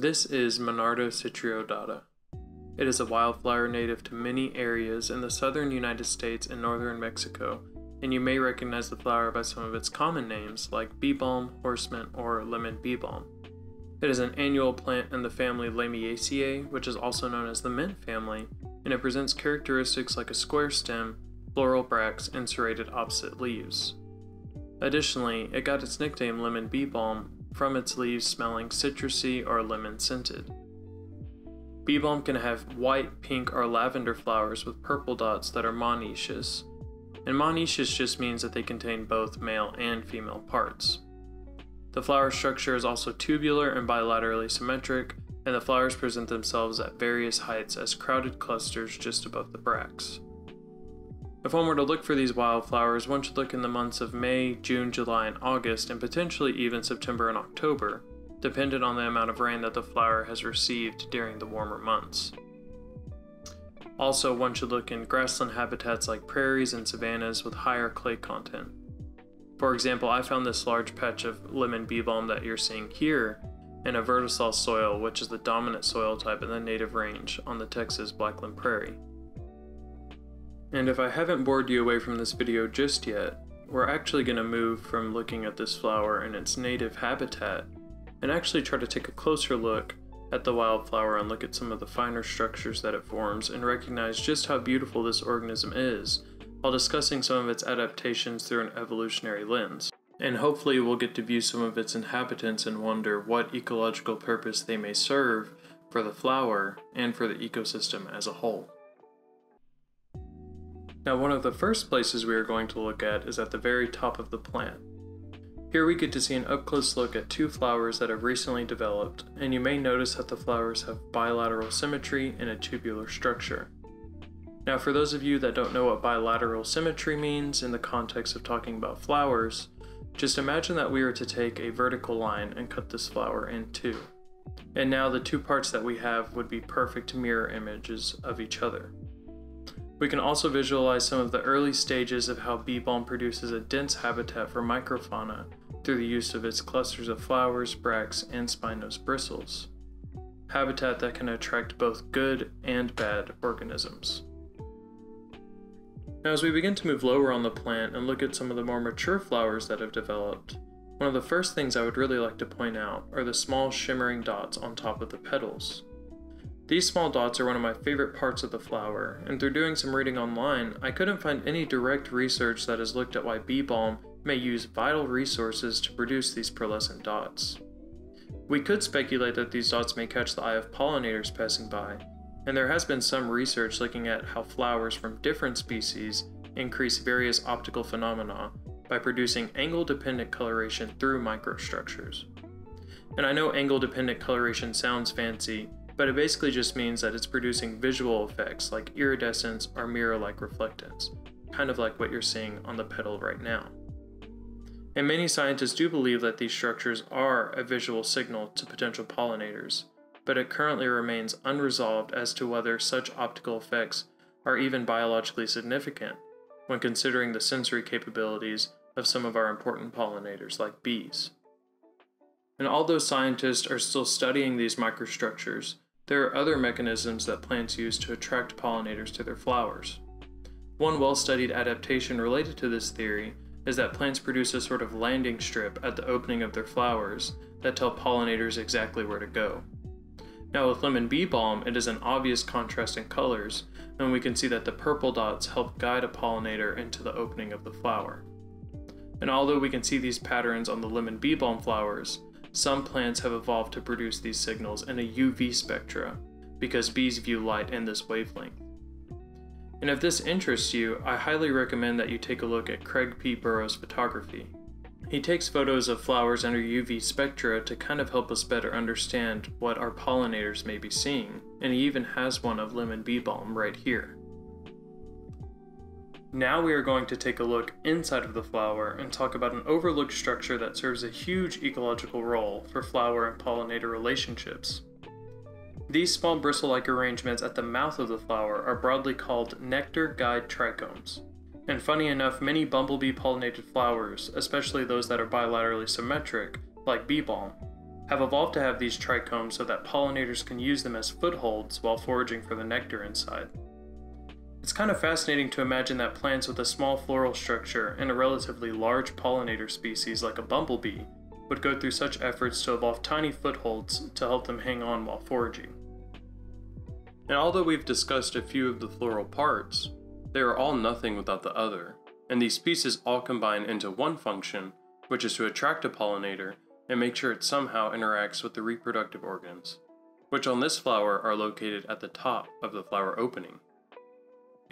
This is Monarda citriodora. It is a wildflower native to many areas in the southern United States and northern Mexico, and you may recognize the flower by some of its common names like bee balm, horsemint, or lemon bee balm. It is an annual plant in the family Lamiaceae, which is also known as the mint family, and it presents characteristics like a square stem, floral bracts, and serrated opposite leaves. Additionally, it got its nickname lemon bee balm from its leaves smelling citrusy or lemon scented. Bee balm can have white, pink, or lavender flowers with purple dots that are monoecious, and monoecious just means that they contain both male and female parts. The flower structure is also tubular and bilaterally symmetric, and the flowers present themselves at various heights as crowded clusters just above the bracts. If one were to look for these wildflowers, one should look in the months of May, June, July, and August, and potentially even September and October, dependent on the amount of rain that the flower has received during the warmer months. Also, one should look in grassland habitats like prairies and savannas with higher clay content. For example, I found this large patch of lemon bee balm that you're seeing here in a vertisol soil, which is the dominant soil type in the native range on the Texas Blackland Prairie. And if I haven't bored you away from this video just yet, we're actually going to move from looking at this flower in its native habitat and actually try to take a closer look at the wildflower and look at some of the finer structures that it forms and recognize just how beautiful this organism is while discussing some of its adaptations through an evolutionary lens. And hopefully we'll get to view some of its inhabitants and wonder what ecological purpose they may serve for the flower and for the ecosystem as a whole. Now one of the first places we are going to look at is at the very top of the plant. Here we get to see an up close look at two flowers that have recently developed, and you may notice that the flowers have bilateral symmetry and a tubular structure. Now for those of you that don't know what bilateral symmetry means in the context of talking about flowers, just imagine that we were to take a vertical line and cut this flower in two. And now the two parts that we have would be perfect mirror images of each other. We can also visualize some of the early stages of how bee balm produces a dense habitat for microfauna through the use of its clusters of flowers, bracts, and spinose bristles. Habitat that can attract both good and bad organisms. Now as we begin to move lower on the plant and look at some of the more mature flowers that have developed, one of the first things I would really like to point out are the small shimmering dots on top of the petals. These small dots are one of my favorite parts of the flower, and through doing some reading online, I couldn't find any direct research that has looked at why bee balm may use vital resources to produce these pearlescent dots. We could speculate that these dots may catch the eye of pollinators passing by, and there has been some research looking at how flowers from different species increase various optical phenomena by producing angle-dependent coloration through microstructures. And I know angle-dependent coloration sounds fancy, but it basically just means that it's producing visual effects like iridescence or mirror-like reflectance, kind of like what you're seeing on the petal right now. And many scientists do believe that these structures are a visual signal to potential pollinators, but it currently remains unresolved as to whether such optical effects are even biologically significant when considering the sensory capabilities of some of our important pollinators like bees. And although scientists are still studying these microstructures, there are other mechanisms that plants use to attract pollinators to their flowers. One well studied adaptation related to this theory is that plants produce a sort of landing strip at the opening of their flowers that tell pollinators exactly where to go. Now, with lemon bee balm, it is an obvious contrast in colors, and we can see that the purple dots help guide a pollinator into the opening of the flower. And although we can see these patterns on the lemon bee balm flowers, some plants have evolved to produce these signals in a UV spectra, because bees view light in this wavelength. And if this interests you, I highly recommend that you take a look at Craig P. Burrows' photography. He takes photos of flowers under UV spectra to kind of help us better understand what our pollinators may be seeing, and he even has one of lemon bee balm right here. Now we are going to take a look inside of the flower and talk about an overlooked structure that serves a huge ecological role for flower and pollinator relationships. These small bristle-like arrangements at the mouth of the flower are broadly called nectar guide trichomes. And funny enough, many bumblebee pollinated flowers, especially those that are bilaterally symmetric, like bee balm, have evolved to have these trichomes so that pollinators can use them as footholds while foraging for the nectar inside. It's kind of fascinating to imagine that plants with a small floral structure and a relatively large pollinator species like a bumblebee would go through such efforts to evolve tiny footholds to help them hang on while foraging. And although we've discussed a few of the floral parts, they are all nothing without the other, and these pieces all combine into one function, which is to attract a pollinator and make sure it somehow interacts with the reproductive organs, which on this flower are located at the top of the flower opening.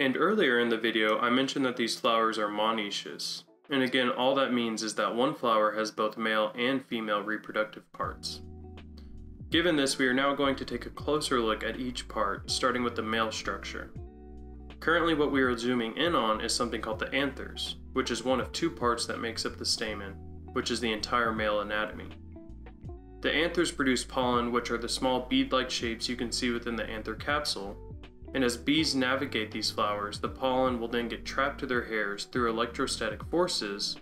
And earlier in the video, I mentioned that these flowers are monoecious. And again, all that means is that one flower has both male and female reproductive parts. Given this, we are now going to take a closer look at each part, starting with the male structure. Currently what we are zooming in on is something called the anthers, which is one of two parts that makes up the stamen, which is the entire male anatomy. The anthers produce pollen, which are the small bead-like shapes you can see within the anther capsule, and as bees navigate these flowers, the pollen will then get trapped to their hairs through electrostatic forces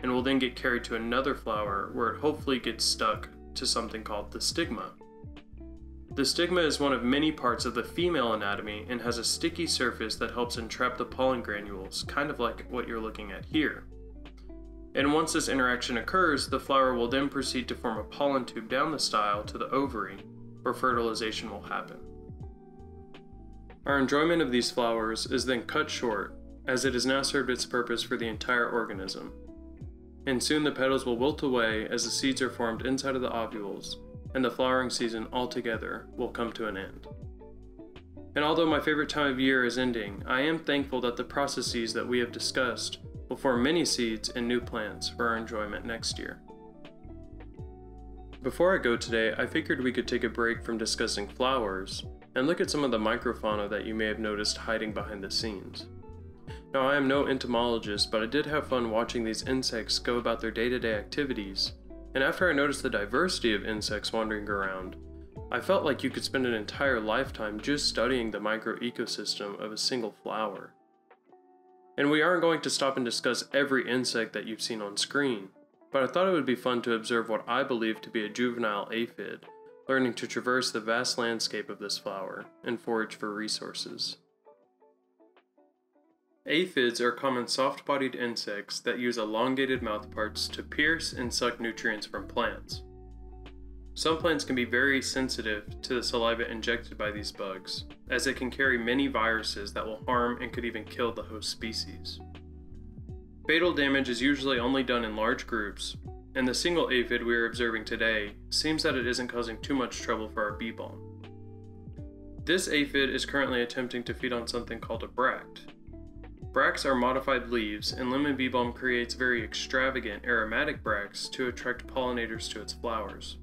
and will then get carried to another flower where it hopefully gets stuck to something called the stigma. The stigma is one of many parts of the female anatomy and has a sticky surface that helps entrap the pollen granules, kind of like what you're looking at here. And once this interaction occurs, the flower will then proceed to form a pollen tube down the style to the ovary, where fertilization will happen. Our enjoyment of these flowers is then cut short, as it has now served its purpose for the entire organism. And soon the petals will wilt away as the seeds are formed inside of the ovules, and the flowering season altogether will come to an end. And although my favorite time of year is ending, I am thankful that the processes that we have discussed will form many seeds and new plants for our enjoyment next year. Before I go today, I figured we could take a break from discussing flowers and look at some of the microfauna that you may have noticed hiding behind the scenes. Now, I am no entomologist, but I did have fun watching these insects go about their day to day activities, and after I noticed the diversity of insects wandering around, I felt like you could spend an entire lifetime just studying the microecosystem of a single flower. And we aren't going to stop and discuss every insect that you've seen on screen, but I thought it would be fun to observe what I believe to be a juvenile aphid learning to traverse the vast landscape of this flower and forage for resources. Aphids are common soft-bodied insects that use elongated mouthparts to pierce and suck nutrients from plants. Some plants can be very sensitive to the saliva injected by these bugs, as it can carry many viruses that will harm and could even kill the host species. Fatal damage is usually only done in large groups, and the single aphid we are observing today seems that it isn't causing too much trouble for our bee balm. This aphid is currently attempting to feed on something called a bract. Bracts are modified leaves, and lemon bee balm creates very extravagant aromatic bracts to attract pollinators to its flowers.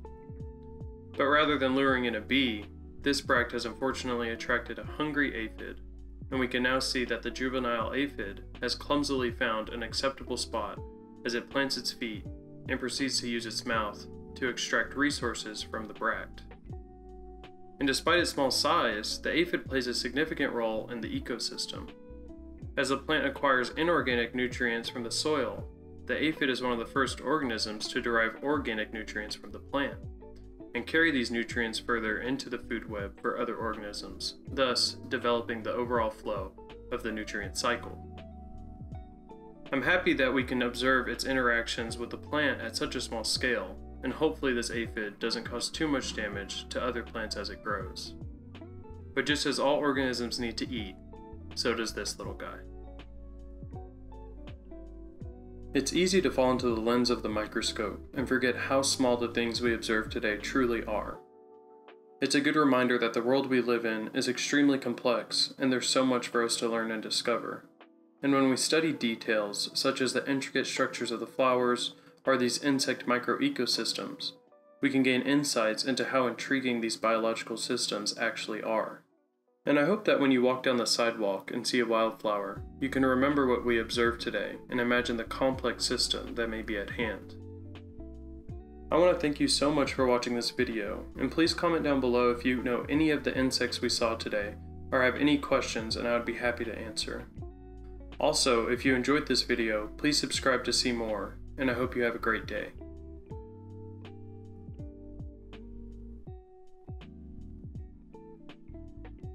But rather than luring in a bee, this bract has unfortunately attracted a hungry aphid, and we can now see that the juvenile aphid has clumsily found an acceptable spot as it plants its feet and proceeds to use its mouth to extract resources from the bract. And despite its small size, the aphid plays a significant role in the ecosystem. As the plant acquires inorganic nutrients from the soil, the aphid is one of the first organisms to derive organic nutrients from the plant and carry these nutrients further into the food web for other organisms, thus developing the overall flow of the nutrient cycle. I'm happy that we can observe its interactions with the plant at such a small scale, and hopefully this aphid doesn't cause too much damage to other plants as it grows. But just as all organisms need to eat, so does this little guy. It's easy to fall into the lens of the microscope and forget how small the things we observe today truly are. It's a good reminder that the world we live in is extremely complex and there's so much for us to learn and discover. And when we study details, such as the intricate structures of the flowers or these insect microecosystems, we can gain insights into how intriguing these biological systems actually are. And I hope that when you walk down the sidewalk and see a wildflower, you can remember what we observed today and imagine the complex system that may be at hand. I want to thank you so much for watching this video, and please comment down below if you know any of the insects we saw today, or have any questions and I would be happy to answer. Also, if you enjoyed this video, please subscribe to see more, and I hope you have a great day.